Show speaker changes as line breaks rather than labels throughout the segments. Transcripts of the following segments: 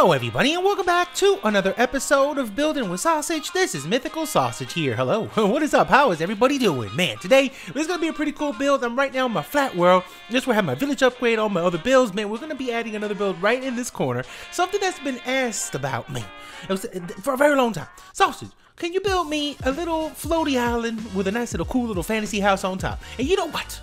Hello everybody and welcome back to another episode of Building with Sausage. This is Mythical Sausage here. Hello. what is up? How is everybody doing? Man, today is going to be a pretty cool build. I'm right now in my flat world. Just where I have my village upgrade, all my other builds. Man, we're going to be adding another build right in this corner. Something that's been asked about me it was, uh, for a very long time. Sausage, can you build me a little floaty island with a nice little cool little fantasy house on top? And you know what?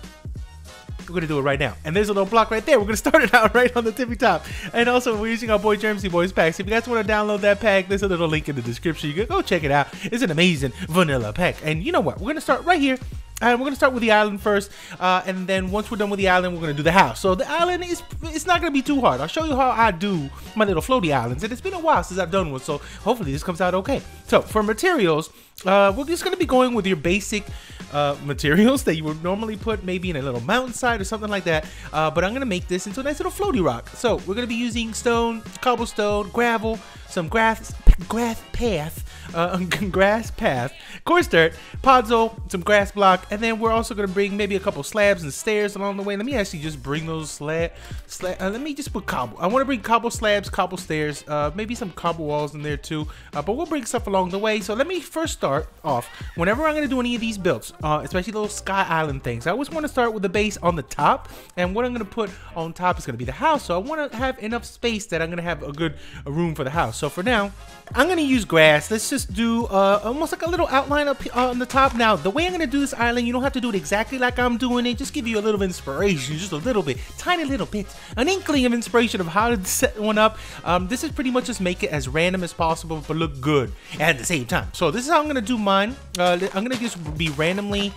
We're gonna do it right now. And there's a little block right there. We're gonna start it out right on the tippy top. And also, we're using our boy Germsy Boys pack. So if you guys want to download that pack, there's a little link in the description. You can go check it out. It's an amazing vanilla pack. And you know what? We're gonna start right here and we're gonna start with the island first, uh, and then once we're done with the island, we're gonna do the house. So the island is it's not gonna be too hard. I'll show you how I do my little floaty islands, and it's been a while since I've done one, so hopefully this comes out okay. So for materials, uh, we're just gonna be going with your basic uh, materials that you would normally put maybe in a little mountainside or something like that. Uh, but I'm gonna make this into a nice little floaty rock. So we're gonna be using stone, cobblestone, gravel, some grass, grass path, uh, grass path, coarse dirt, podzol, some grass block, and then we're also gonna bring maybe a couple slabs and stairs along the way. Let me actually just bring those slab, slab uh, let me just put cobble. I want to bring cobble slabs, cobble stairs, uh, maybe some cobble walls in there too. Uh, but we'll bring stuff along the way. So let me first start off. Whenever I'm gonna do any of these builds, uh, especially those sky island things, I always want to start with the base on the top, and what I'm gonna put on top is gonna be the house. So I want to have enough space that I'm gonna have a good room for the house. So for now, I'm gonna use grass. Let's just do uh, almost like a little outline up on the top. Now, the way I'm gonna do this island, you don't have to do it exactly like I'm doing it. Just give you a little inspiration, just a little bit, tiny little bit, an inkling of inspiration of how to set one up. Um, this is pretty much just make it as random as possible, but look good at the same time. So this is how I'm gonna do mine. Uh, I'm gonna just be randomly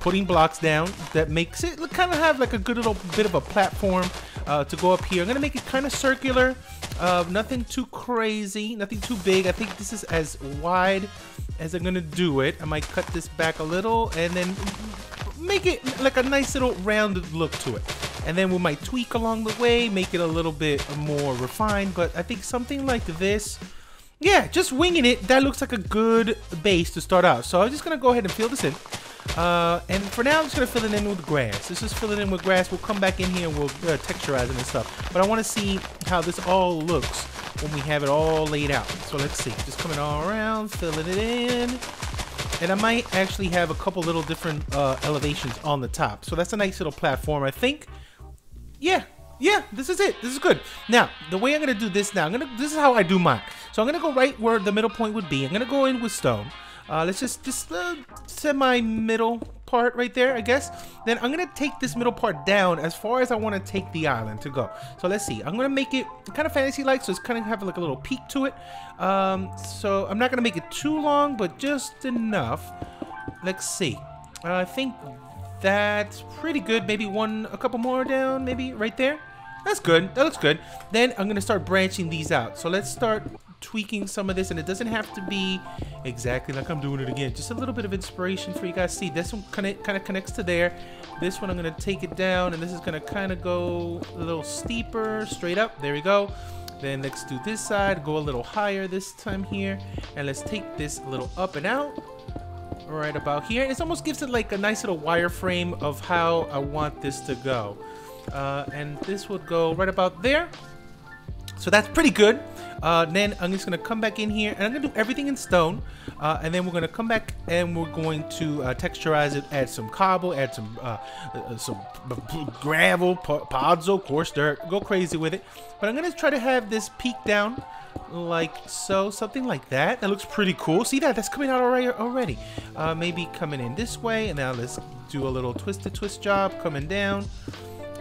putting blocks down that makes it look kind of have like a good little bit of a platform uh, to go up here. I'm gonna make it kind of circular. Uh, nothing too crazy, nothing too big. I think this is as wide as I'm gonna do it. I might cut this back a little and then make it like a nice little rounded look to it. And then we might tweak along the way, make it a little bit more refined. But I think something like this, yeah, just winging it, that looks like a good base to start out. So I'm just gonna go ahead and fill this in. Uh, and for now, I'm just going to fill it in with grass. Let's just fill it in with grass. We'll come back in here and we'll uh, texturize it and stuff. But I want to see how this all looks when we have it all laid out. So let's see. Just coming all around, filling it in. And I might actually have a couple little different uh, elevations on the top. So that's a nice little platform, I think. Yeah, yeah, this is it. This is good. Now, the way I'm going to do this now, I'm gonna, this is how I do mine. So I'm going to go right where the middle point would be. I'm going to go in with stone. Uh, let's just, just uh, semi middle part right there, I guess. Then I'm gonna take this middle part down as far as I wanna take the island to go. So let's see, I'm gonna make it kind of fantasy-like, so it's kind of have like a little peak to it. Um, so I'm not gonna make it too long, but just enough. Let's see. Uh, I think that's pretty good. Maybe one, a couple more down, maybe right there. That's good. That looks good. Then I'm going to start branching these out. So let's start tweaking some of this and it doesn't have to be exactly like I'm doing it again. Just a little bit of inspiration for you guys see. This one kind of kind of connects to there. This one I'm gonna take it down and this is gonna kind of go a little steeper straight up. There we go. Then let's do this side go a little higher this time here and let's take this a little up and out right about here. It almost gives it like a nice little wireframe of how I want this to go. Uh, and this would go right about there. So that's pretty good uh, then I'm just gonna come back in here and I'm gonna do everything in stone. Uh, and then we're gonna come back and we're going to uh, texturize it, add some cobble, add some uh, uh, some gravel, podzol, coarse dirt, go crazy with it. But I'm gonna try to have this peak down like so, something like that. That looks pretty cool. See that? That's coming out already. already. Uh, maybe coming in this way, and now let's do a little twisted twist job coming down.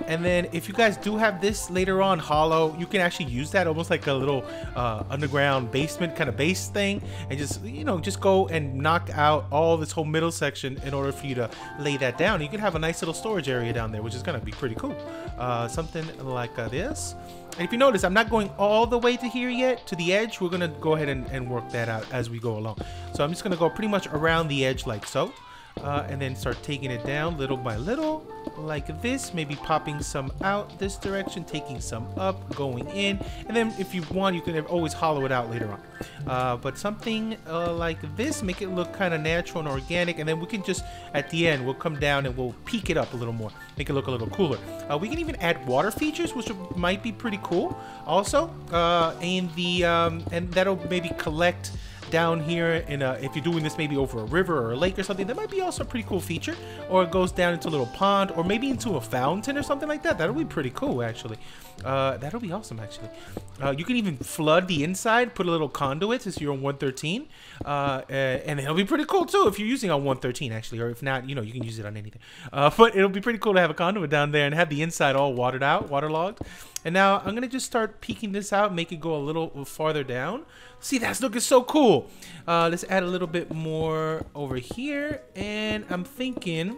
And then if you guys do have this later on hollow, you can actually use that almost like a little uh, underground basement kind of base thing and just, you know, just go and knock out all this whole middle section in order for you to lay that down. You can have a nice little storage area down there, which is going to be pretty cool. Uh, something like uh, this. And if you notice, I'm not going all the way to here yet, to the edge. We're going to go ahead and, and work that out as we go along. So I'm just going to go pretty much around the edge like so. Uh, and then start taking it down little by little like this maybe popping some out this direction taking some up going in. And then if you want you can always hollow it out later on. Uh, but something uh, like this make it look kind of natural and organic and then we can just at the end we'll come down and we'll peak it up a little more make it look a little cooler. Uh, we can even add water features which might be pretty cool. Also uh, in the um, and that'll maybe collect down here in a, if you're doing this maybe over a river or a lake or something, that might be also a pretty cool feature. Or it goes down into a little pond or maybe into a fountain or something like that. That'll be pretty cool actually. Uh, that'll be awesome actually. Uh, you can even flood the inside, put a little conduit since you're on 113. Uh, and it'll be pretty cool too if you're using on 113 actually. Or if not, you know, you can use it on anything. Uh, but it'll be pretty cool to have a conduit down there and have the inside all watered out, waterlogged. And now I'm to just start peeking this out, make it go a little farther down. See, that's looking so cool. Uh, let's add a little bit more over here. And I'm thinking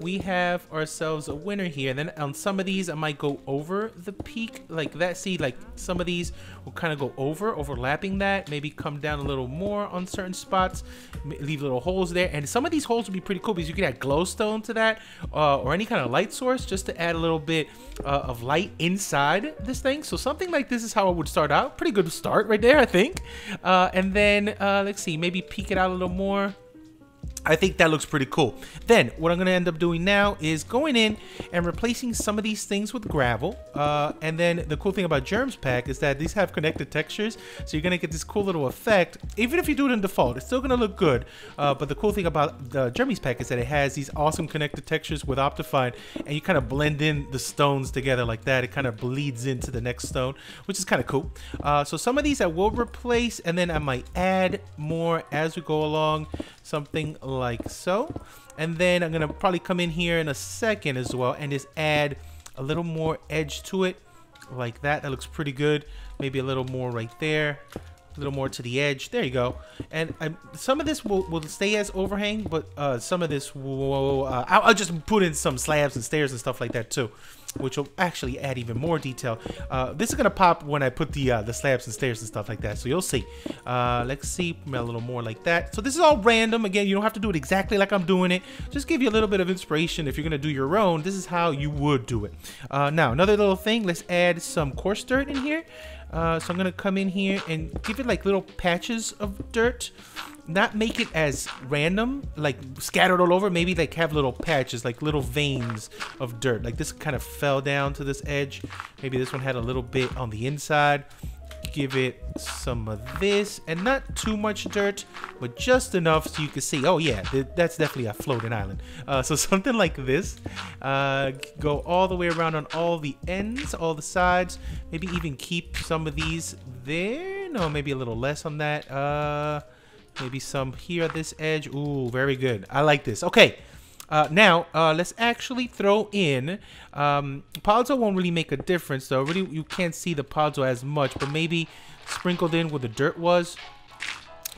we have ourselves a winner here. And then on some of these, I might go over the peak like that. See, like some of these will kind of go over, overlapping that. Maybe come down a little more on certain spots. Leave little holes there. And some of these holes would be pretty cool because you could add glowstone to that uh, or any kind of light source just to add a little bit uh, of light inside this thing. So something like this is how I would start out. Pretty good start right there, I think. Uh, and then, uh, let's see, maybe peek it out a little more. I think that looks pretty cool. Then what I'm going to end up doing now is going in and replacing some of these things with gravel. Uh, and then the cool thing about Jerm's Pack is that these have connected textures. So you're going to get this cool little effect. Even if you do it in default, it's still going to look good. Uh, but the cool thing about the Jeremy's Pack is that it has these awesome connected textures with Optifine. And you kind of blend in the stones together like that. It kind of bleeds into the next stone, which is kind of cool. Uh, so some of these I will replace and then I might add more as we go along. Something like so. And then I'm to probably come in here in a second as well and just add a little more edge to it like that. That looks pretty good. Maybe a little more right there. A little more to the edge. There you go. And um, some of this will, will stay as overhang, but uh, some of this will... Uh, I'll, I'll just put in some slabs and stairs and stuff like that too which will actually add even more detail. Uh, this is gonna pop when I put the uh, the slabs and stairs and stuff like that, so you'll see. Uh, let's see a little more like that. So this is all random. Again, you don't have to do it exactly like I'm doing it. Just give you a little bit of inspiration. If you're gonna do your own, this is how you would do it. Uh, now, another little thing. Let's add some coarse dirt in here. Uh, so I'm gonna come in here and give it like little patches of dirt not make it as random, like scattered all over. Maybe like have little patches, like little veins of dirt. Like this kind of fell down to this edge. Maybe this one had a little bit on the inside. Give it some of this, and not too much dirt, but just enough so you can see. Oh yeah, that's definitely a floating island. Uh, so something like this. Uh, go all the way around on all the ends, all the sides. Maybe even keep some of these there. No, maybe a little less on that. Uh, Maybe some here at this edge. Ooh, very good. I like this. Okay. Uh, now, uh, let's actually throw in, um, podzol won't really make a difference, though. Really, you can't see the podzol as much, but maybe sprinkled in where the dirt was,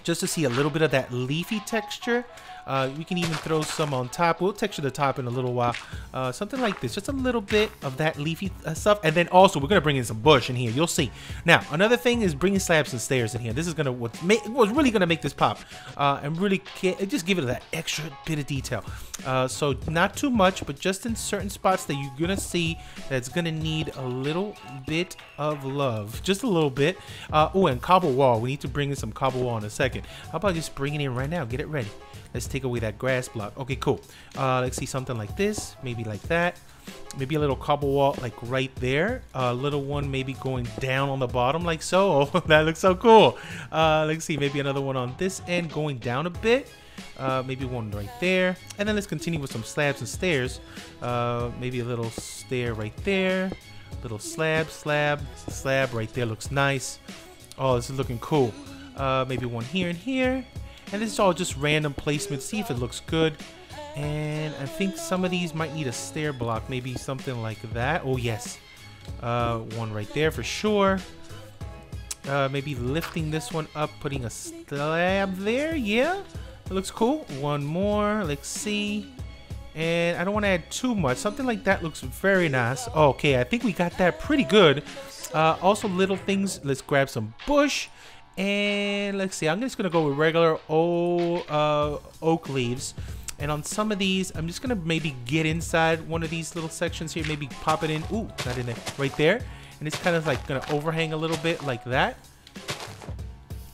just to see a little bit of that leafy texture. Uh, we can even throw some on top. We'll texture the top in a little while. Uh, something like this, just a little bit of that leafy uh, stuff. And then also we're gonna bring in some bush in here. You'll see. Now another thing is bringing slabs and stairs in here. This is gonna what make what's really gonna make this pop uh, and really just give it that extra bit of detail. Uh, so not too much, but just in certain spots that you're gonna see that's gonna need a little bit of love, just a little bit. Oh, and cobble wall. We need to bring in some cobble wall in a second. How about just bringing it in right now? Get it ready. Let's take away that grass block. Okay, cool. Uh, let's see something like this, maybe like that. Maybe a little cobble wall like right there. A uh, little one maybe going down on the bottom like so. Oh, that looks so cool. Uh, let's see, maybe another one on this end going down a bit. Uh, maybe one right there. And then let's continue with some slabs and stairs. Uh, maybe a little stair right there. Little slab, slab, slab right there looks nice. Oh, this is looking cool. Uh, maybe one here and here. And this is all just random placement. See if it looks good. And I think some of these might need a stair block. Maybe something like that. Oh, yes. Uh, one right there for sure. Uh, maybe lifting this one up, putting a slab there. Yeah, it looks cool. One more. Let's see. And I don't want to add too much. Something like that looks very nice. Okay, I think we got that pretty good. Uh, also, little things. Let's grab some bush. And let's see, I'm just gonna go with regular old uh, oak leaves. And on some of these, I'm just gonna maybe get inside one of these little sections here, maybe pop it in. Ooh, not in there, right there. And it's kind of like gonna overhang a little bit like that.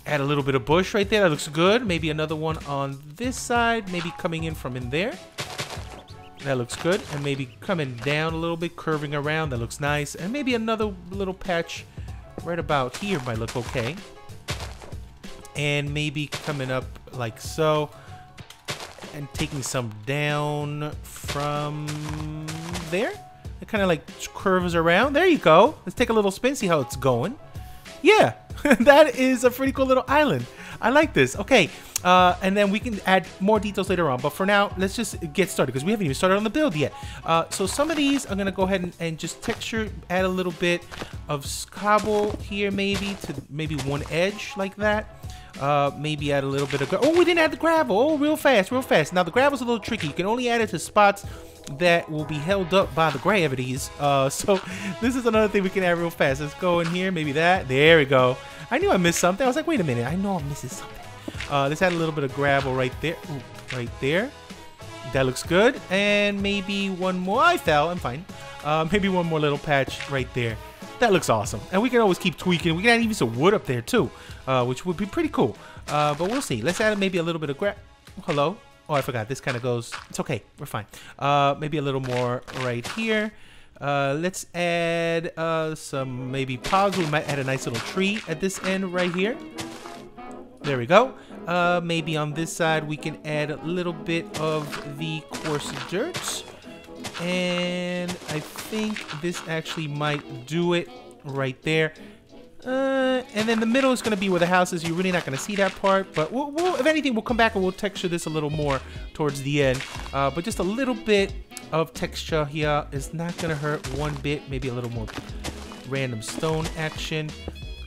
Add a little bit of bush right there, that looks good. Maybe another one on this side, maybe coming in from in there. That looks good. And maybe coming down a little bit, curving around, that looks nice. And maybe another little patch right about here might look okay. And maybe coming up like so and taking some down from there. It kind of like curves around. There you go. Let's take a little spin, see how it's going. Yeah, that is a pretty cool little island. I like this. Okay, uh, and then we can add more details later on. But for now, let's just get started because we haven't even started on the build yet. Uh, so some of these, I'm to go ahead and, and, just texture, add a little bit of cobble here maybe to maybe one edge like that. Uh, maybe add a little bit of... Oh, we didn't add the gravel. Oh, real fast, real fast. Now, the gravel's a little tricky. You can only add it to spots that will be held up by the gravities. Uh, so this is another thing we can add real fast. Let's go in here. Maybe that. There we go. I knew I missed something. I was like, wait a minute. I know I'm missing something. Uh, let's add a little bit of gravel right there. Ooh, right there. That looks good. And maybe one more. I fell. I'm fine. Uh, maybe one more little patch right there. That looks awesome. And we can always keep tweaking. We can add even some wood up there too, uh, which would be pretty cool. Uh, but we'll see. Let's add maybe a little bit of gra- Hello? Oh, I forgot. This kind of goes... It's okay. We're fine. Uh, maybe a little more right here. Uh, let's add uh, some maybe pods. We might add a nice little tree at this end right here. There we go. Uh, maybe on this side we can add a little bit of the coarse dirt. And I think this actually might do it right there. Uh, and then the middle is going to be where the house is. You're really not going to see that part. But we'll, we'll, if anything, we'll come back and we'll texture this a little more towards the end. Uh, but just a little bit of texture here is not going to hurt one bit. Maybe a little more random stone action.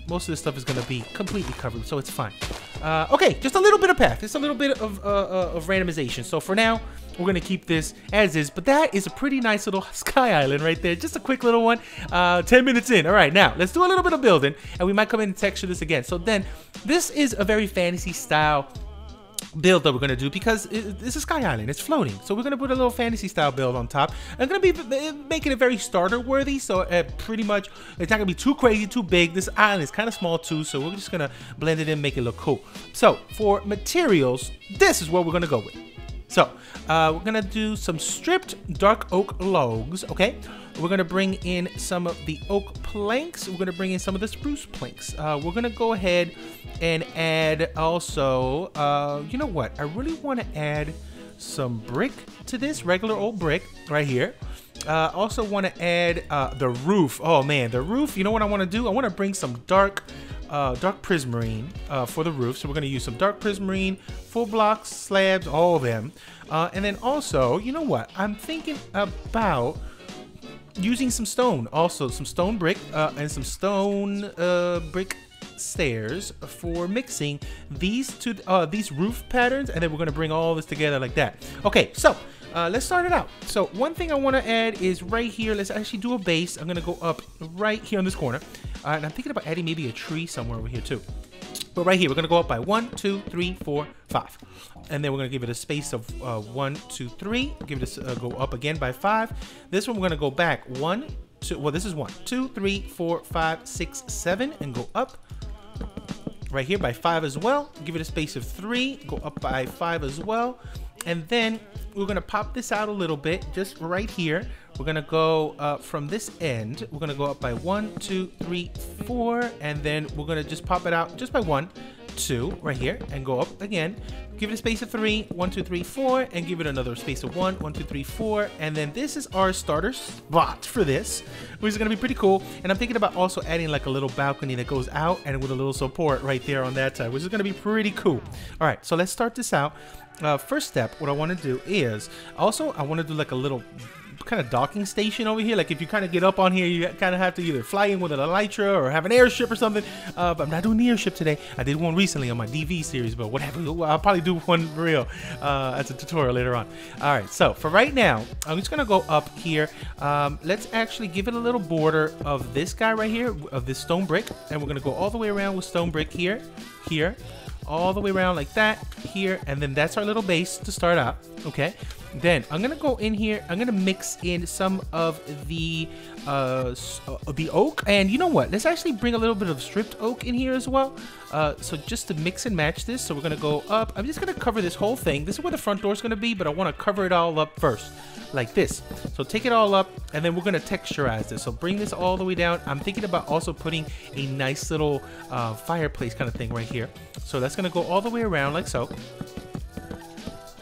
Most of this stuff is going to be completely covered, so it's fine. Uh, okay, just a little bit of path. Just a little bit of, uh, uh, of randomization. So for now, we're going to keep this as is. But that is a pretty nice little sky island right there. Just a quick little one. Uh, 10 minutes in. All right, now let's do a little bit of building. And we might come in and texture this again. So then, this is a very fantasy style build that we're gonna do because it's a sky island it's floating. So we're gonna put a little fantasy style build on top. I'm gonna be making it very starter worthy so uh, pretty much it's not gonna be too crazy too big. This island is kind of small too so we're just gonna blend it in make it look cool. So for materials this is what we're gonna go with. So, uh, we're gonna do some stripped dark oak logs, okay? We're gonna bring in some of the oak planks. We're gonna bring in some of the spruce planks. Uh, we're gonna go ahead and add also, uh, you know what? I really wanna add some brick to this, regular old brick right here. Uh, also want to add uh, the roof. Oh man, the roof. You know what I want to do? I want to bring some dark uh, dark prismarine uh, for the roof. So we're going to use some dark prismarine, full blocks, slabs, all of them. Uh, and then also, you know what? I'm thinking about using some stone. Also, some stone brick uh, and some stone uh, brick stairs for mixing these two uh, these roof patterns and then we're gonna bring all this together like that okay so uh, let's start it out. So one thing I want to add is right here. Let's actually do a base. I'm going to go up right here on this corner. Uh, and I'm thinking about adding maybe a tree somewhere over here too. But right here, we're to go up by one, two, three, four, five. And then we're to give it a space of uh, one, two, three. Give it a, uh, go up again by five. This one, we're to go back one, two, well, this is one, two, three, four, five, six, seven, and go up right here by five as well. Give it a space of three, go up by five as well. And then we're gonna pop this out a little bit, just right here. We're gonna go uh, from this end. We're gonna go up by one, two, three, four, and then we're gonna just pop it out just by one, two, right here, and go up again. Give it a space of three, one, two, three, four, and give it another space of one, one, two, three, four, and then this is our starter spot for this, which is gonna be pretty cool. And I'm thinking about also adding like a little balcony that goes out and with a little support right there on that side, which is gonna be pretty cool. All right, so let's start this out uh, first step, what I want to do is also I want to do like a little kind of docking station over here. Like if you kind of get up on here, you kind of have to either fly in with an elytra or have an airship or something. Uh, but I'm not doing the airship today. I did one recently on my DV series, but whatever. I'll probably do one real uh, as a tutorial later on. All right, so for right now, I'm just gonna go up here. Um, let's actually give it a little border of this guy right here, of this stone brick, and we're gonna go all the way around with stone brick here, here, all the way around like that here and then that's our little base to start out okay? Then I'm gonna go in here I'm gonna mix in some of the uh, uh, the oak and you know what? Let's actually bring a little bit of stripped oak in here as well uh, so just to mix and match this so we're gonna go up. I'm just gonna cover this whole thing. This is where the front door is gonna be but I want to cover it all up first like this. So take it all up and then we're gonna texturize this. So bring this all the way down. I'm thinking about also putting a nice little uh, fireplace kind of thing right here. So that's gonna go all the way around like so.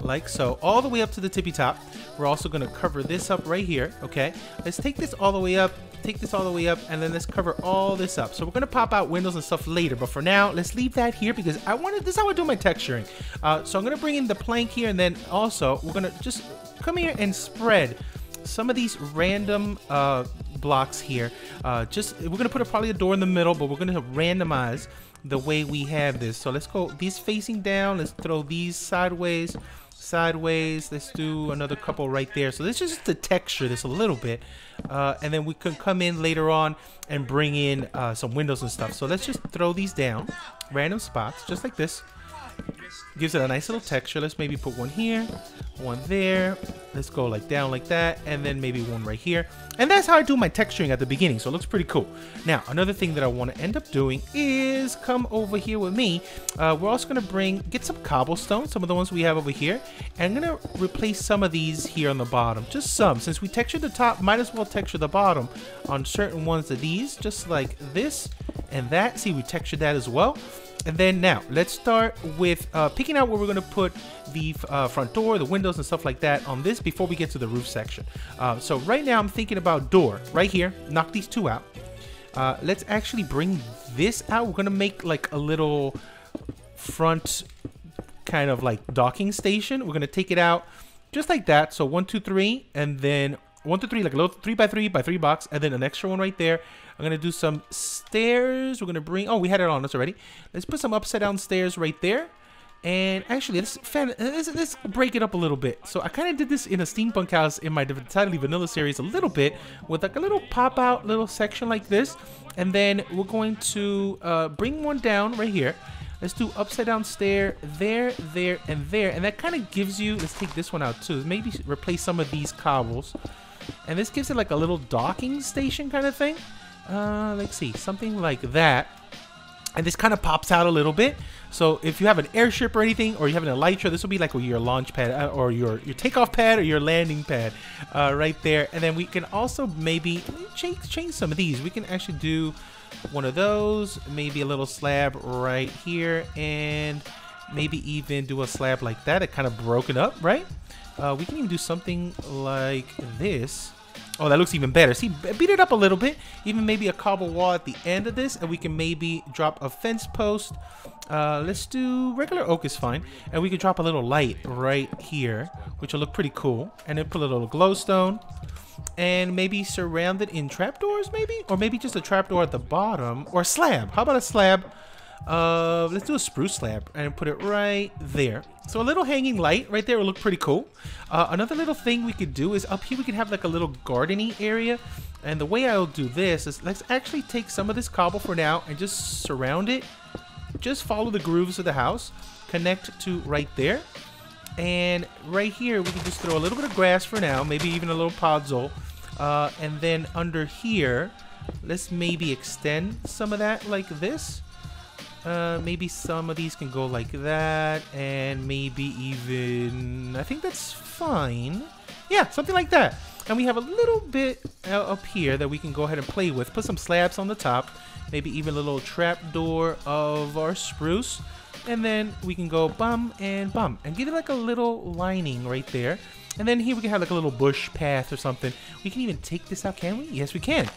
Like so, all the way up to the tippy top. We're also gonna cover this up right here, okay? Let's take this all the way up, take this all the way up, and then let's cover all this up. So we're gonna pop out windows and stuff later, but for now, let's leave that here because I wanted, this is how I do my texturing. Uh, so I'm gonna bring in the plank here, and then also, we're gonna just come here and spread some of these random uh, blocks here. Uh, just we're gonna put a, probably a door in the middle, but we're gonna randomize the way we have this. So let's go these facing down. Let's throw these sideways, sideways. Let's do another couple right there. So this is just to texture this a little bit, uh, and then we can come in later on and bring in uh, some windows and stuff. So let's just throw these down, random spots, just like this. Gives it a nice little texture. Let's maybe put one here, one there. Let's go like down like that, and then maybe one right here. And that's how I do my texturing at the beginning, so it looks pretty cool. Now, another thing that I want to end up doing is come over here with me. Uh, we're also going to bring, get some cobblestone, some of the ones we have over here, and I'm going to replace some of these here on the bottom, just some. Since we textured the top, might as well texture the bottom on certain ones of these, just like this and that. See, we textured that as well. And then now, let's start with uh, picking out where we're going to put the uh, front door, the windows, and stuff like that on this before we get to the roof section. Uh, so right now, I'm thinking about door right here. Knock these two out. Uh, let's actually bring this out. We're going to make like a little front kind of like docking station. We're going to take it out just like that. So one, two, three, and then one, two, three, like a little three by three by three box, and then an extra one right there. I'm gonna do some stairs. We're gonna bring. Oh, we had it on us already. Let's put some upside down stairs right there. And actually, let's, let's, let's break it up a little bit. So I kind of did this in a steampunk house in my Decidedly Vanilla series a little bit with like a little pop out little section like this. And then we're going to uh, bring one down right here. Let's do upside down stair there, there, and there. And that kind of gives you, let's take this one out too. Maybe replace some of these cobbles. And this gives it like a little docking station kind of thing. Uh, let's see, something like that. And this kind of pops out a little bit. So if you have an airship or anything, or you have an elytra, this will be like your launch pad uh, or your, your takeoff pad or your landing pad uh, right there. And then we can also maybe change, change some of these. We can actually do one of those, maybe a little slab right here, and maybe even do a slab like that. It kind of broken up, right? Uh, we can even do something like this Oh, that looks even better. See, beat it up a little bit. Even maybe a cobble wall at the end of this. And we can maybe drop a fence post. Uh, let's do regular oak is fine. And we can drop a little light right here. Which will look pretty cool. And then put a little glowstone. And maybe surround it in trapdoors maybe? Or maybe just a trapdoor at the bottom. Or slab. How about a slab? Uh, let's do a spruce slab and put it right there. So a little hanging light right there will look pretty cool. Uh, another little thing we could do is up here we could have like a little gardeny area. And the way I'll do this is let's actually take some of this cobble for now and just surround it. Just follow the grooves of the house. Connect to right there. And right here we can just throw a little bit of grass for now. Maybe even a little podzol. Uh, and then under here, let's maybe extend some of that like this. Uh, maybe some of these can go like that, and maybe even... I think that's fine. Yeah, something like that. And we have a little bit uh, up here that we can go ahead and play with. Put some slabs on the top, maybe even a little trap door of our spruce. And then we can go bum and bum and give it like a little lining right there. And then here we can have like a little bush path or something. We can even take this out, can we? Yes, we can.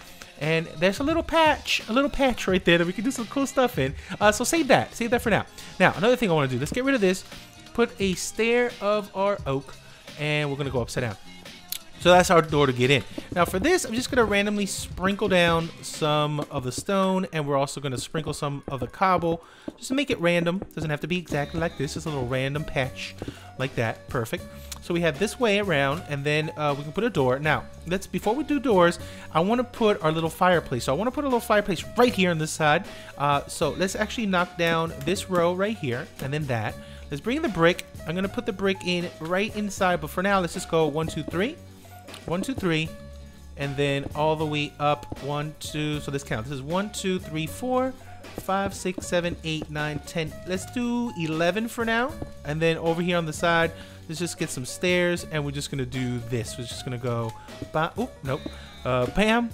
And there's a little patch, a little patch right there that we can do some cool stuff in. Uh, so save that, save that for now. Now, another thing I want to do, let's get rid of this. Put a stair of our oak, and we're going to go upside down. So that's our door to get in. Now for this, I'm just going to randomly sprinkle down some of the stone, and we're also going to sprinkle some of the cobble, just to make it random. Doesn't have to be exactly like this, just a little random patch like that. Perfect. So we have this way around, and then uh, we can put a door. Now, let's before we do doors, I want to put our little fireplace. So I want to put a little fireplace right here on this side. Uh, so let's actually knock down this row right here, and then that. Let's bring in the brick. I'm gonna put the brick in right inside, but for now, let's just go one, two, three, one, two, three, and then all the way up one, two. So let's count. This is one, two, three, four, five, six, seven, eight, nine, ten. Let's do 11 for now. And then over here on the side, let's just get some stairs and we're just gonna do this. We're just gonna go, ba oop, nope, uh, bam,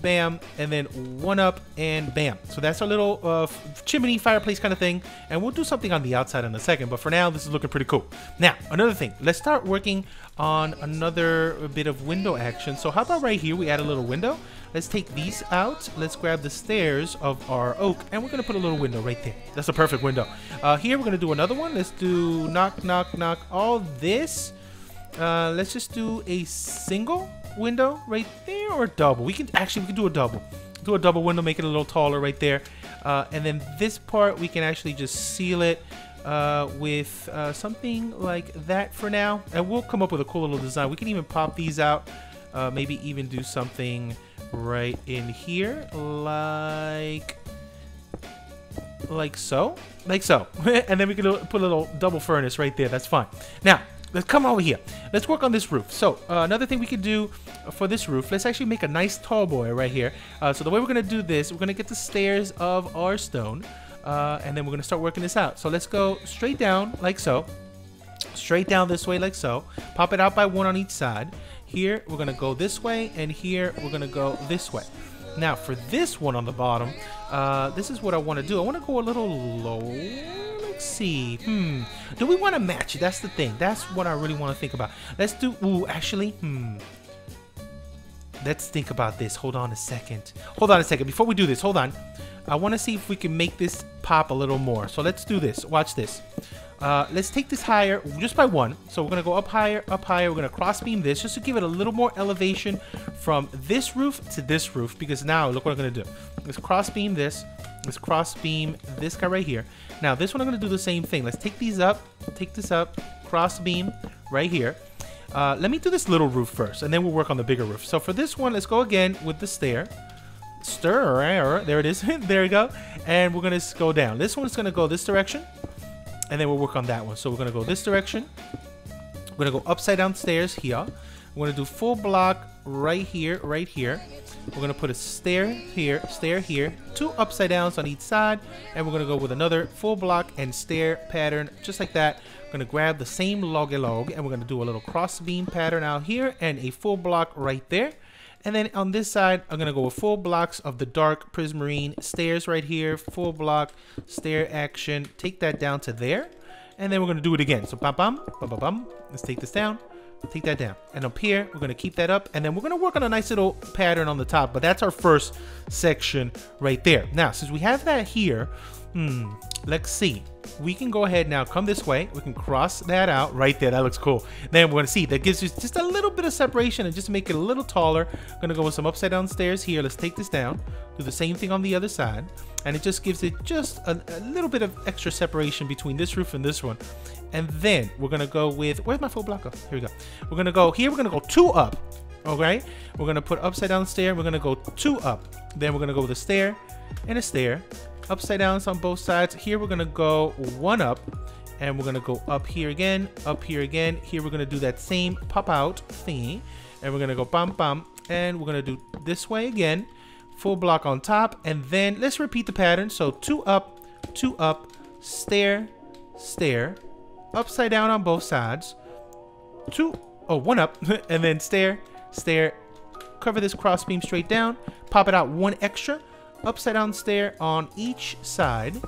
bam, and then one up and bam. So that's our little uh, chimney fireplace kind of thing. And we'll do something on the outside in a second. But for now, this is looking pretty cool. Now, another thing, let's start working on another bit of window action. So how about right here, we add a little window. Let's take these out. Let's grab the stairs of our oak, and we're gonna put a little window right there. That's a perfect window. Uh, here, we're gonna do another one. Let's do knock, knock, knock. All this. Uh, let's just do a single window right there or double. We can actually we can do a double. Do a double window, make it a little taller right there. Uh, and then this part we can actually just seal it uh, with uh, something like that for now. And we'll come up with a cool little design. We can even pop these out. Uh, maybe even do something right in here like like so like so and then we can put a little double furnace right there that's fine now let's come over here. Let's work on this roof. So uh, another thing we could do for this roof, let's actually make a nice tall boy right here. Uh, so the way we're gonna do this, we're gonna get the stairs of our stone, uh, and then we're gonna start working this out. So let's go straight down like so, straight down this way like so. Pop it out by one on each side. Here we're gonna go this way, and here we're gonna go this way. Now for this one on the bottom, uh, this is what I want to do. I want to go a little low Let's see. Hmm. Do we want to match? That's the thing. That's what I really want to think about. Let's do. Ooh, actually. Hmm. Let's think about this. Hold on a second. Hold on a second. Before we do this, hold on. I want to see if we can make this pop a little more. So let's do this. Watch this. Uh, let's take this higher just by one. So we're going to go up higher, up higher. We're going to cross beam this just to give it a little more elevation from this roof to this roof. Because now, look what I'm going to do. Let's cross beam this. Let's cross beam this guy right here. Now this one I'm to do the same thing. Let's take these up, take this up, cross beam right here. Uh, let me do this little roof first, and then we'll work on the bigger roof. So for this one, let's go again with the stair. Stir, there it is. there we go. And we're to go down. This one's to go this direction, and then we'll work on that one. So we're to go this direction. We're to go upside down stairs here. We're to do full block right here, right here. We're to put a stair here, stair here, two upside downs on each side, and we're to go with another full block and stair pattern, just like that. We're to grab the same log log, and we're to do a little cross beam pattern out here, and a full block right there. And then on this side, I'm to go with full blocks of the dark prismarine stairs right here, full block, stair action, take that down to there. And then we're to do it again. So bam, bam, bam, bam, bam. Let's take this down take that down. And up here, we're gonna keep that up, and then we're gonna work on a nice little pattern on the top, but that's our first section right there. Now, since we have that here, hmm, let's see. We can go ahead now, come this way. We can cross that out right there. That looks cool. Then we're gonna see, that gives us just a little bit of separation and just make it a little taller. Gonna go with some upside down stairs here. Let's take this down. Do the same thing on the other side. And it just gives it just a, a little bit of extra separation between this roof and this one. And then we're gonna go with, where's my full blocker? Here we go. We're gonna go here, we're gonna go two up, okay? We're gonna put upside down stair, we're gonna go two up. Then we're gonna go with a stair and a stair. Upside downs on both sides. Here we're gonna go one up and we're gonna go up here again, up here again. Here we're gonna do that same pop out thingy. And we're gonna go bam bam. And we're gonna do this way again. Full block on top. And then let's repeat the pattern. So two up, two up, stair, stair, upside down on both sides, two, oh, one up, and then stair, stair, cover this crossbeam straight down, pop it out one extra, upside down stair on each side,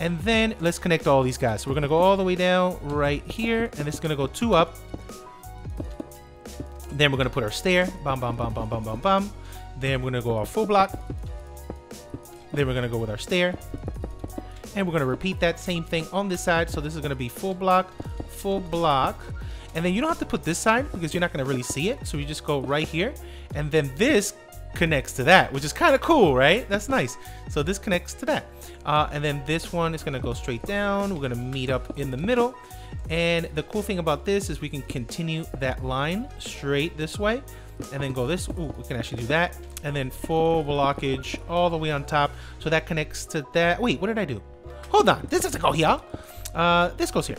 and then let's connect all these guys. So we're gonna go all the way down right here, and it's gonna go two up. Then we're gonna put our stair, bam, bam, bam, bam, bam, bam, bam. Then we're gonna go our full block. Then we're gonna go with our stair, and we're to repeat that same thing on this side. So this is to be full block, full block. And then you don't have to put this side because you're not to really see it. So you just go right here. And then this connects to that, which is kind of cool, right? That's nice. So this connects to that. Uh, and then this one is to go straight down. We're to meet up in the middle. And the cool thing about this is we can continue that line straight this way and then go this. Ooh, we can actually do that. And then full blockage all the way on top. So that connects to that. Wait, what did I do? Hold on. This doesn't go here. Uh, this goes here.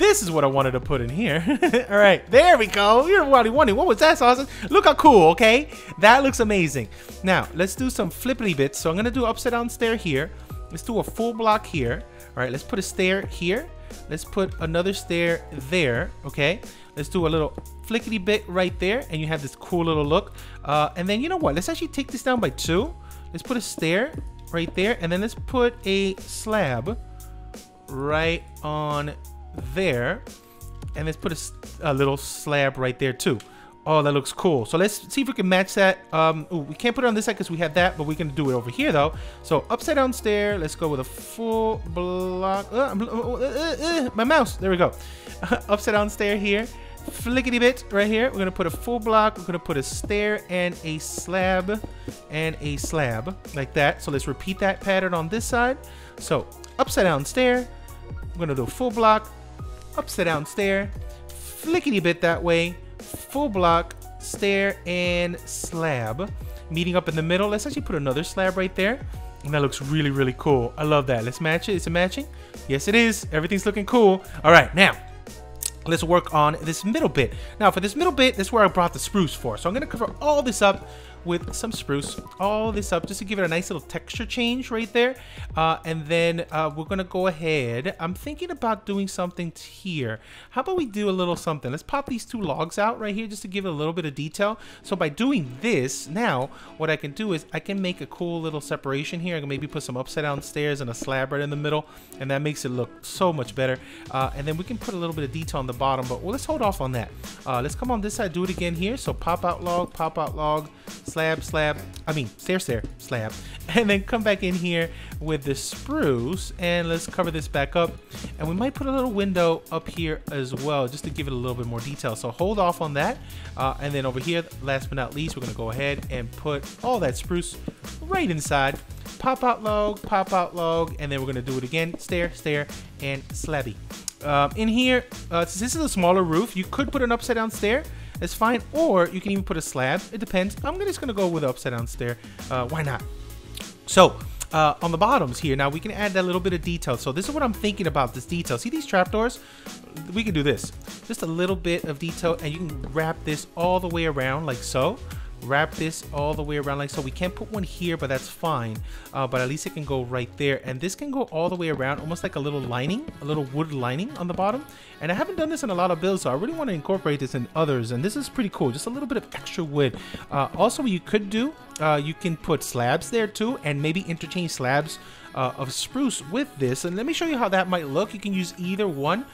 This is what I wanted to put in here. all right, there we go. You're probably wondering, what was that sausage? Look how cool, okay? That looks amazing. Now, let's do some flippity bits. So I'm gonna do upside down stair here. Let's do a full block here. All right, let's put a stair here. Let's put another stair there, okay? Let's do a little flickety bit right there, and you have this cool little look. Uh, and then you know what? Let's actually take this down by two. Let's put a stair right there, and then let's put a slab right on there. And let's put a, a little slab right there too. Oh, that looks cool. So let's see if we can match that. Um, ooh, we can't put it on this side because we have that, but we can do it over here though. So upside down stair. Let's go with a full block. Uh, uh, uh, uh my mouse. There we go. upside down stair here. Flickety bit right here. We're gonna put a full block. We're gonna put a stair and a slab and a slab like that. So let's repeat that pattern on this side. So upside down stair. We're gonna do full block, upside down stair, flickety bit that way full block, stair, and slab. Meeting up in the middle. Let's actually put another slab right there. And that looks really, really cool. I love that. Let's match it. Is it matching? Yes, it is. Everything's looking cool. All right, now let's work on this middle bit. Now for this middle bit, this is where I brought the spruce for. So I'm gonna cover all this up with some spruce. All this up just to give it a nice little texture change right there. Uh, and then uh, we're gonna go ahead. I'm thinking about doing something here. How about we do a little something? Let's pop these two logs out right here just to give it a little bit of detail. So by doing this now what I can do is I can make a cool little separation here. I can maybe put some upside down stairs and a slab right in the middle and that makes it look so much better. Uh, and then we can put a little bit of detail on the bottom but well, let's hold off on that. Uh, let's come on this side do it again here. So pop out log pop out log slab, slab, I mean, stair, stair, slab. And then come back in here with the spruce and let's cover this back up. And we might put a little window up here as well, just to give it a little bit more detail. So hold off on that. Uh, and then over here, last but not least, we're gonna go ahead and put all that spruce right inside. Pop out log, pop out log, and then we're gonna do it again, stair, stair, and slabby. Uh, in here, uh, since this is a smaller roof, you could put an upside down stair, it's fine. Or you can even put a slab. It depends. I'm just gonna go with upside down stair. Uh, why not? So uh, on the bottoms here, now we can add that little bit of detail. So this is what I'm thinking about this detail. See these trapdoors? We can do this. Just a little bit of detail and you can wrap this all the way around like so wrap this all the way around like so. We can't put one here but that's fine. Uh, but at least it can go right there. And this can go all the way around almost like a little lining a little wood lining on the bottom. And I haven't done this in a lot of builds so I really want to incorporate this in others. And this is pretty cool just a little bit of extra wood. Uh, also you could do uh, you can put slabs there too and maybe interchange slabs uh, of spruce with this. And let me show you how that might look. You can use either one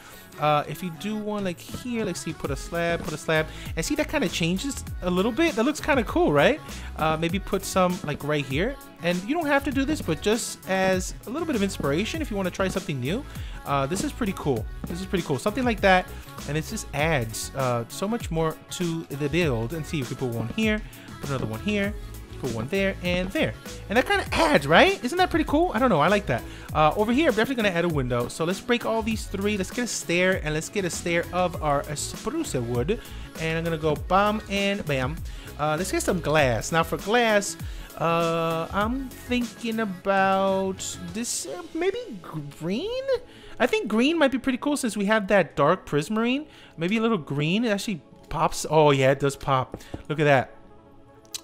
uh, if you do one like here, let's see, put a slab, put a slab, and see that kind of changes a little bit. That looks kind of cool, right? Uh, maybe put some like right here. And you don't have to do this, but just as a little bit of inspiration, if you want to try something new, uh, this is pretty cool. This is pretty cool. Something like that, and it just adds uh, so much more to the build. And see if we put one here, put another one here, Put one there and there. And that kind of adds, right? Isn't that pretty cool? I don't know. I like that. Uh, over here, I'm definitely to add a window. So let's break all these three. Let's get a stair and let's get a stair of our spruce wood. And I'm to go bam and bam. Uh, let's get some glass. Now for glass, uh, I'm thinking about this, uh, maybe green? I think green might be pretty cool since we have that dark prismarine. Maybe a little green. It actually pops. Oh, yeah, it does pop. Look at that.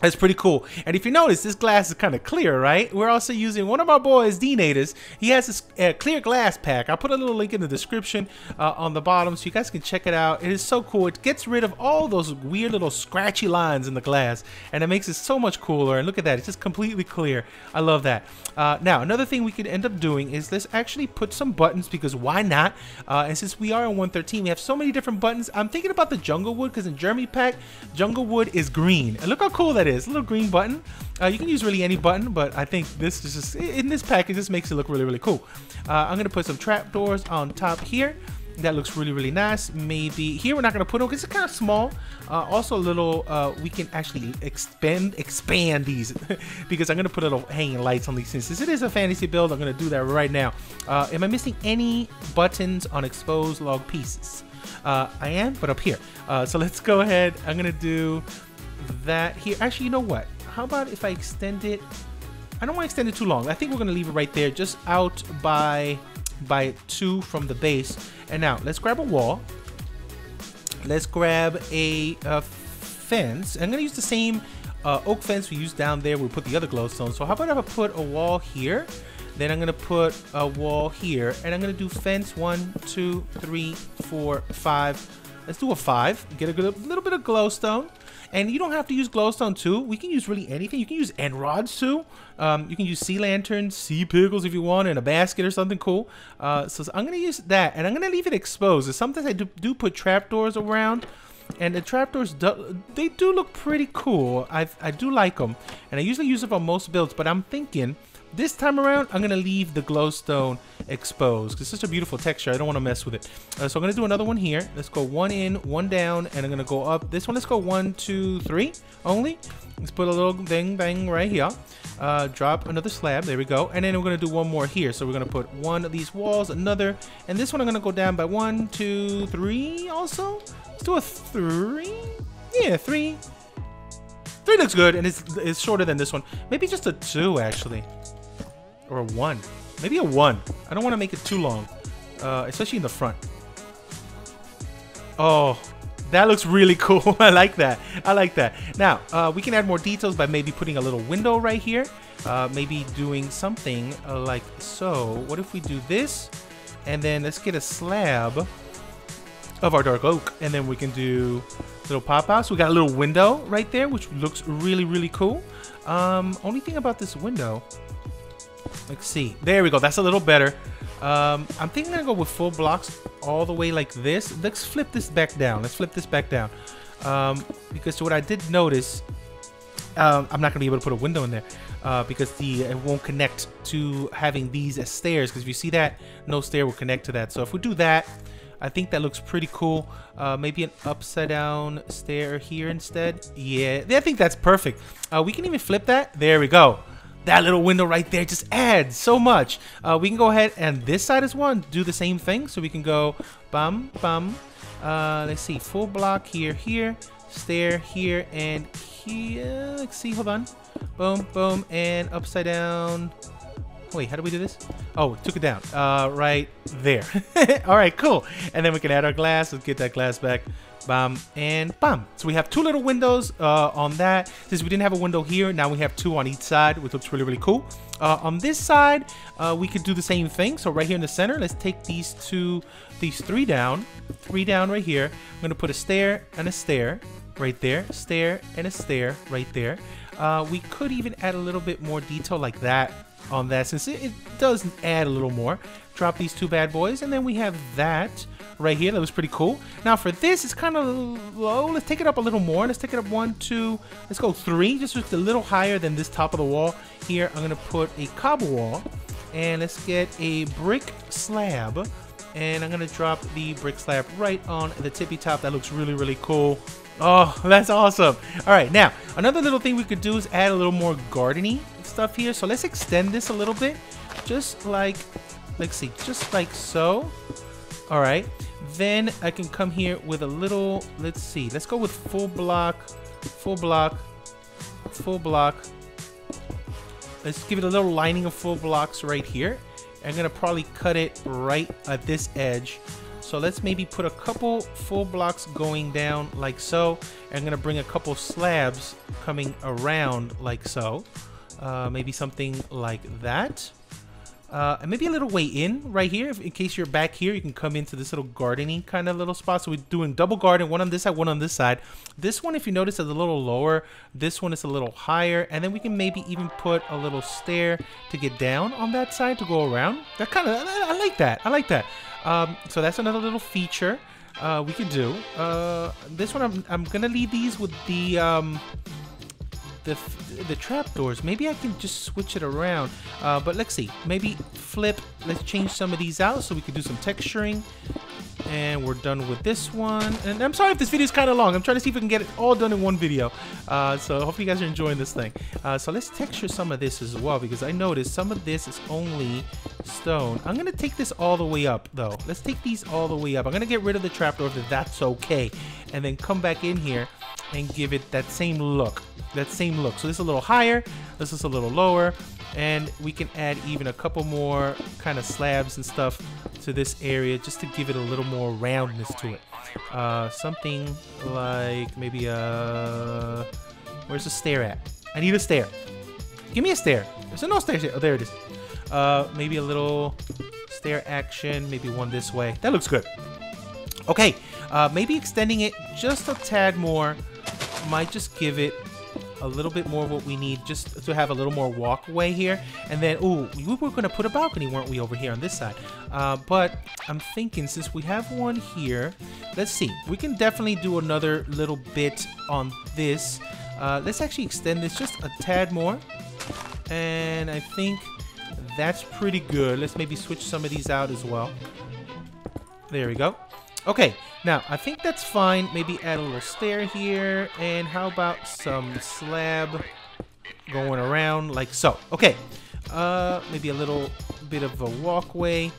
That's pretty cool. And if you notice, this glass is kind of clear, right? We're also using one of our boys, D-Nators. He has this uh, clear glass pack. I'll put a little link in the description uh, on the bottom so you guys can check it out. It is so cool. It gets rid of all those weird little scratchy lines in the glass and it makes it so much cooler. And look at that. It's just completely clear. I love that. Uh, now, another thing we could end up doing is let's actually put some buttons because why not? Uh, and since we are in 113, we have so many different buttons. I'm thinking about the jungle wood because in Jeremy pack, jungle wood is green. And look how cool that is is. A little green button. Uh, you can use really any button, but I think this is just, in this package, this makes it look really, really cool. Uh, I'm to put some trapdoors on top here. That looks really, really nice. Maybe here we're not gonna put them because it's kind of small. Uh, also a little, uh, we can actually expand expand these because I'm gonna put a little hanging lights on these. Since it is a fantasy build, I'm gonna do that right now. Uh, am I missing any buttons on exposed log pieces? Uh, I am, but up here. Uh, so let's go ahead. I'm gonna do that here. Actually, you know what? How about if I extend it? I don't want to extend it too long. I think we're gonna leave it right there, just out by by two from the base. And now let's grab a wall. Let's grab a, a fence. I'm gonna use the same uh, oak fence we used down there. We put the other glowstone. So how about if I put a wall here? Then I'm gonna put a wall here, and I'm gonna do fence one, two, three, four, five. Let's do a five. Get a good, little bit of glowstone. And you don't have to use glowstone too. We can use really anything. You can use end rods too. Um, you can use sea lanterns, sea pickles if you want, in a basket or something cool. Uh, so I'm gonna use that, and I'm gonna leave it exposed. Sometimes I do, do put trapdoors around, and the trapdoors do, they do look pretty cool. I I do like them, and I usually use them on most builds. But I'm thinking this time around, I'm gonna leave the glowstone exposed it's such a beautiful texture. I don't want to mess with it. Uh, so I'm gonna do another one here. Let's go one in, one down, and I'm gonna go up. This one, let's go one, two, three only. Let's put a little thing bang right here. Uh, drop another slab. There we go. And then we're gonna do one more here. So we're gonna put one of these walls, another, and this one I'm gonna go down by one, two, three. Also, let's do a three. Yeah, three. Three looks good, and it's it's shorter than this one. Maybe just a two actually or a one. Maybe a one. I don't want to make it too long, uh, especially in the front. Oh, that looks really cool. I like that. I like that. Now, uh, we can add more details by maybe putting a little window right here. Uh, maybe doing something like so. What if we do this? And then let's get a slab of our dark oak. And then we can do little pop outs. We got a little window right there, which looks really, really cool. Um, only thing about this window Let's see. There we go. That's a little better. Um, I'm thinking gonna go with full blocks all the way like this. Let's flip this back down. Let's flip this back down. Um, because what I did notice, um, I'm not gonna be able to put a window in there uh, because the it won't connect to having these as stairs. Because if you see that, no stair will connect to that. So if we do that, I think that looks pretty cool. Uh, maybe an upside down stair here instead. Yeah, I think that's perfect. Uh, we can even flip that. There we go that little window right there just adds so much. Uh, we can go ahead and this side as well do the same thing. So we can go bum, bum. Uh, let's see, full block here, here, stair here, and here. Let's see, hold on. Boom, boom, and upside down. Wait, how do we do this? Oh, took it down. Uh, right there. All right, cool. And then we can add our glass. Let's get that glass back. Bam and bam. So we have two little windows uh, on that. Since we didn't have a window here, now we have two on each side, which looks really, really cool. Uh, on this side, uh, we could do the same thing. So right here in the center, let's take these two, these three down, three down right here. I'm gonna put a stair and a stair right there, stair and a stair right there. Uh, we could even add a little bit more detail like that on that since it, it does add a little more. Drop these two bad boys and then we have that right here. That was pretty cool. Now for this, it's kind of low. Let's take it up a little more. Let's take it up one, two, let's go three. Just, a little higher than this top of the wall. Here, I'm gonna put a cobble wall and let's get a brick slab and I'm gonna drop the brick slab right on the tippy top. That looks really, really cool. Oh, that's awesome. All right, now, another little thing we could do is add a little more gardening stuff here. So let's extend this a little bit, just like, let's see, just like so. All right, then I can come here with a little, let's see, let's go with full block, full block, full block. Let's give it a little lining of full blocks right here. I'm gonna probably cut it right at this edge. So let's maybe put a couple full blocks going down like so. I'm gonna bring a couple slabs coming around like so. Uh, maybe something like that. Uh, and maybe a little way in right here. If, in case you're back here, you can come into this little gardening kind of little spot. So we're doing double garden, one on this side, one on this side. This one, if you notice, is a little lower. This one is a little higher. And then we can maybe even put a little stair to get down on that side to go around. That kind of, I, I, like that. I like that. Um, so that's another little feature uh, we could do. Uh, this one, I'm, I'm going to leave these with the... Um, the the trapdoors. Maybe I can just switch it around. Uh, but let's see. Maybe flip. Let's change some of these out so we can do some texturing. And we're done with this one. And I'm sorry if this video is kind of long. I'm trying to see if we can get it all done in one video. Uh, so hopefully you guys are enjoying this thing. Uh, so let's texture some of this as well because I noticed some of this is only stone. I'm going to take this all the way up though. Let's take these all the way up. I'm going to get rid of the trapdoor if that's okay. And then come back in here and give it that same look. That same look. So this is a little higher. This is a little lower and we can add even a couple more kind of slabs and stuff to this area just to give it a little more roundness to it. Uh, something like maybe a... Where's the stair at? I need a stair. Give me a stair. There's no stair here. Oh, there it is. Uh, maybe a little stair action. Maybe one this way. That looks good. Okay. Uh, maybe extending it just a tad more might just give it a little bit more of what we need just to have a little more walkway here. And then, oh, we were going to put a balcony, weren't we, over here on this side? Uh, but I'm thinking since we have one here, let's see. We can definitely do another little bit on this. Uh, let's actually extend this just a tad more. And I think that's pretty good. Let's maybe switch some of these out as well. There we go. Okay, now I think that's fine. Maybe add a little stair here. And how about some slab going around like so. Okay, uh, maybe a little bit of a walkway.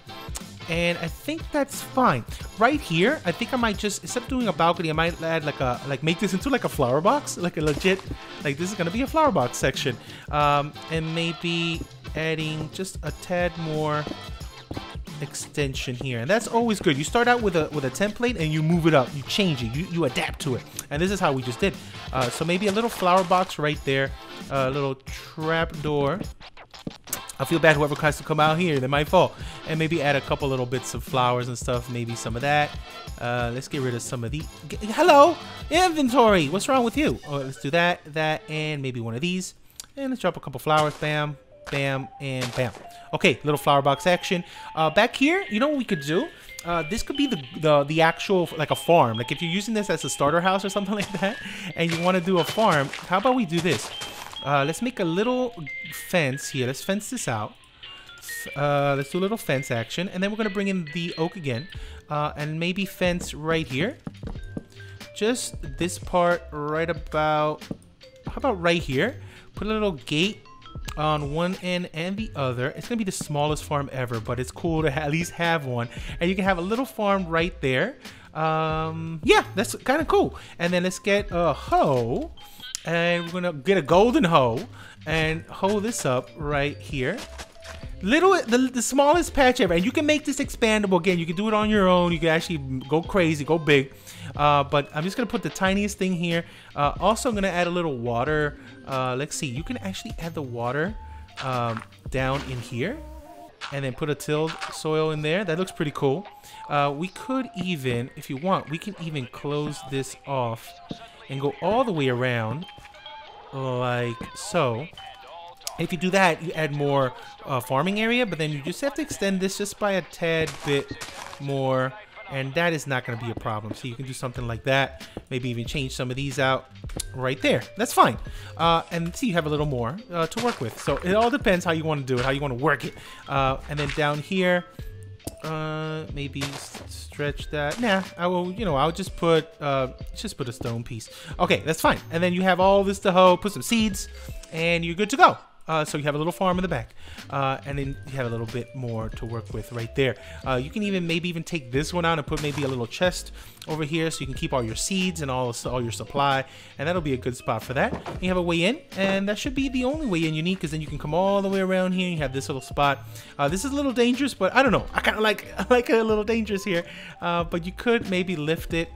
And I think that's fine. Right here, I think I might just, instead of doing a balcony, I might add like a, like make this into like a flower box. Like a legit, like this is going to be a flower box section. Um, and maybe adding just a tad more extension here. And that's always good. You start out with a with a template and you move it up. You change it. You, you adapt to it. And this is how we just did. Uh, so maybe a little flower box right there a little trap door. I feel bad whoever has to come out here they might fall. And maybe add a couple little bits of flowers and stuff maybe some of that. Uh, let's get rid of some of the hello inventory. What's wrong with you? Oh, let's do that that and maybe one of these. And let's drop a couple flowers bam bam, and bam. Okay, little flower box action. Uh, back here, you know what we could do? Uh, this could be the, the the actual like a farm. Like if you're using this as a starter house or something like that, and you want to do a farm, how about we do this? Uh, let's make a little fence here. Let's fence this out. Uh, let's do a little fence action, and then we're gonna bring in the oak again, uh, and maybe fence right here. Just this part right about. How about right here? Put a little gate on one end and the other. It's gonna be the smallest farm ever, but it's cool to at least have one. And you can have a little farm right there. Um, yeah, that's kind of cool. And then let's get a hoe, and we're gonna get a golden hoe and hoe this up right here. Little, the, the smallest patch ever, and you can make this expandable again. You can do it on your own. You can actually go crazy, go big. Uh, but I'm just gonna put the tiniest thing here. Uh, also, I'm gonna add a little water. Uh, let's see, you can actually add the water um, down in here and then put a tilled soil in there. That looks pretty cool. Uh, we could even, if you want, we can even close this off and go all the way around like so. If you do that, you add more uh, farming area, but then you just have to extend this just by a tad bit more and that is not going to be a problem. So you can do something like that. Maybe even change some of these out right there. That's fine. Uh, and see, you have a little more uh, to work with. So it all depends how you want to do it, how you want to work it. Uh, and then down here, uh, maybe stretch that. Nah, I will, you know, I'll just put, uh, just put a stone piece. Okay, that's fine. And then you have all this to hoe, put some seeds, and you're good to go. Uh, so you have a little farm in the back, uh, and then you have a little bit more to work with right there. Uh, you can even maybe even take this one out and put maybe a little chest over here, so you can keep all your seeds and all all your supply, and that'll be a good spot for that. You have a way in, and that should be the only way in you need, because then you can come all the way around here. You have this little spot. Uh, this is a little dangerous, but I don't know. I kind of like I like it a little dangerous here, uh, but you could maybe lift it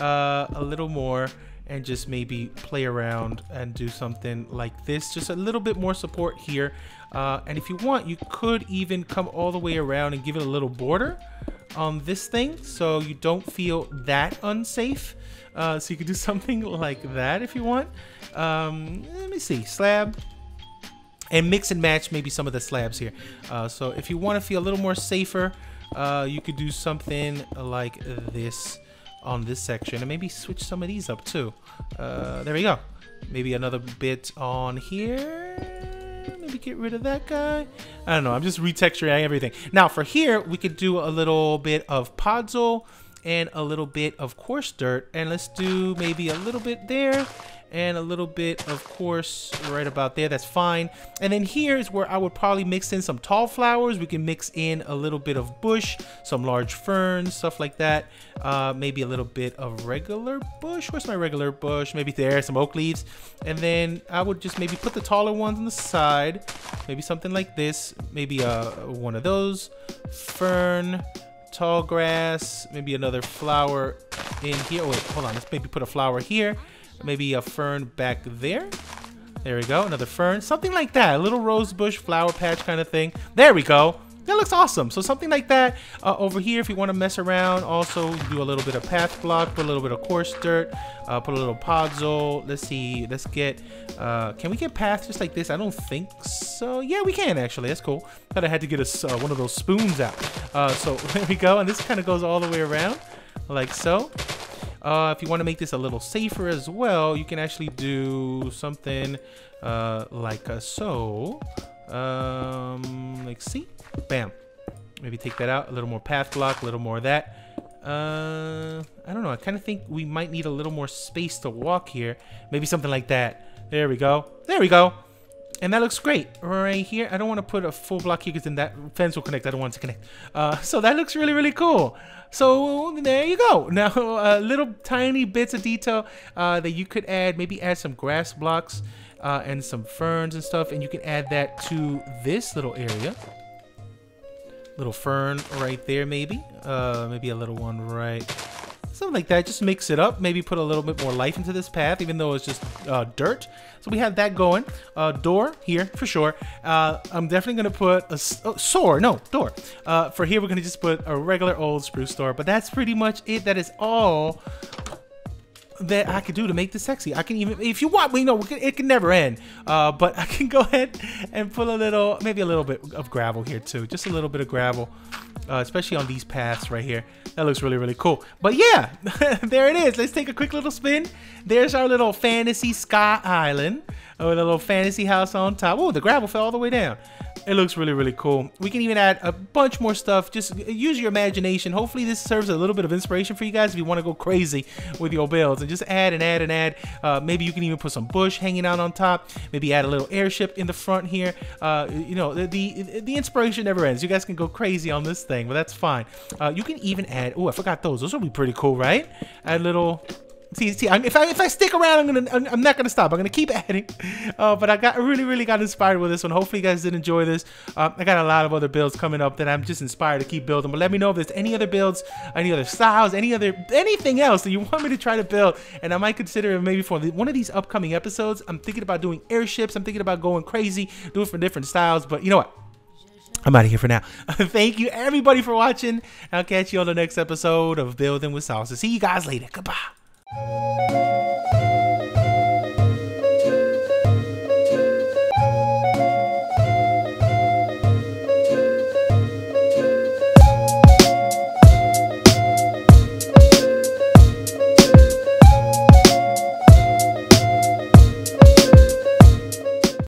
uh, a little more and just maybe play around and do something like this. Just a little bit more support here. Uh, and if you want, you could even come all the way around and give it a little border on this thing so you don't feel that unsafe. Uh, so you could do something like that if you want. Um, let me see, slab. And mix and match maybe some of the slabs here. Uh, so if you want to feel a little more safer, uh, you could do something like this on this section and maybe switch some of these up too. Uh, there we go. Maybe another bit on here. Maybe get rid of that guy. I don't know. I'm just retexturing everything. Now for here, we could do a little bit of podzol and a little bit of coarse dirt. And let's do maybe a little bit there and a little bit of coarse right about there that's fine. And then here's where I would probably mix in some tall flowers. We can mix in a little bit of bush some large ferns stuff like that. Uh, maybe a little bit of regular bush. Where's my regular bush? Maybe there some oak leaves. And then I would just maybe put the taller ones on the side. Maybe something like this. Maybe uh, one of those. Fern tall grass maybe another flower in here. Oh, wait hold on. Let's maybe put a flower here maybe a fern back there. There we go, another fern, something like that, a little rose bush flower patch kind of thing. There we go. That looks awesome. So something like that uh, over here if you want to mess around. Also do a little bit of path block, put a little bit of coarse dirt, uh, put a little podzol. Let's see. Let's get, uh, can we get path just like this? I don't think so. Yeah, we can actually. That's cool. Thought I had to get a, uh, one of those spoons out. Uh, so there we go. And this kind of goes all the way around like so. Uh, if you want to make this a little safer as well, you can actually do something uh, like uh, so. Um, like see, bam. Maybe take that out, a little more path block, a little more of that. Uh, I don't know. I kind of think we might need a little more space to walk here. Maybe something like that. There we go. There we go. And that looks great right here. I don't want to put a full block here because then that fence will connect. I don't want to connect. Uh, so that looks really, really cool. So there you go. Now, uh, little tiny bits of detail uh, that you could add. Maybe add some grass blocks uh, and some ferns and stuff. And you can add that to this little area. Little fern right there, maybe. Uh, maybe a little one right something like that. Just mix it up. Maybe put a little bit more life into this path, even though it's just uh, dirt. So we have that going. Uh, door here for sure. Uh, I'm definitely gonna put a oh. No door. Uh, for here, we're gonna just put a regular old spruce door. But that's pretty much it. That is all that I could do to make this sexy. I can even, if you want, we know it can never end. Uh, but I can go ahead and put a little, maybe a little bit of gravel here too. Just a little bit of gravel, uh, especially on these paths right here. That looks really, really cool. But yeah, there it is. Let's take a quick little spin. There's our little fantasy sky island with a little fantasy house on top. Oh, the gravel fell all the way down. It looks really, really cool. We can even add a bunch more stuff. Just use your imagination. Hopefully this serves a little bit of inspiration for you guys if you want to go crazy with your builds. And just add and add and add. Uh, maybe you can even put some bush hanging out on top. Maybe add a little airship in the front here. Uh, you know, the, the, the inspiration never ends. You guys can go crazy on this thing, but that's fine. Uh, you can even add, oh, I forgot those. Those would be pretty cool, right? Add little See, see, if I if I stick around, I'm gonna I'm not gonna stop. I'm gonna keep adding. Uh, but I got really really got inspired with this one. Hopefully you guys did enjoy this. Uh, I got a lot of other builds coming up that I'm just inspired to keep building. But let me know if there's any other builds, any other styles, any other anything else that you want me to try to build, and I might consider maybe for one of these upcoming episodes. I'm thinking about doing airships. I'm thinking about going crazy, doing for different styles. But you know what? I'm out of here for now. Thank you everybody for watching. I'll catch you on the next episode of Building with Sausage. See you guys later. Goodbye. Thank you.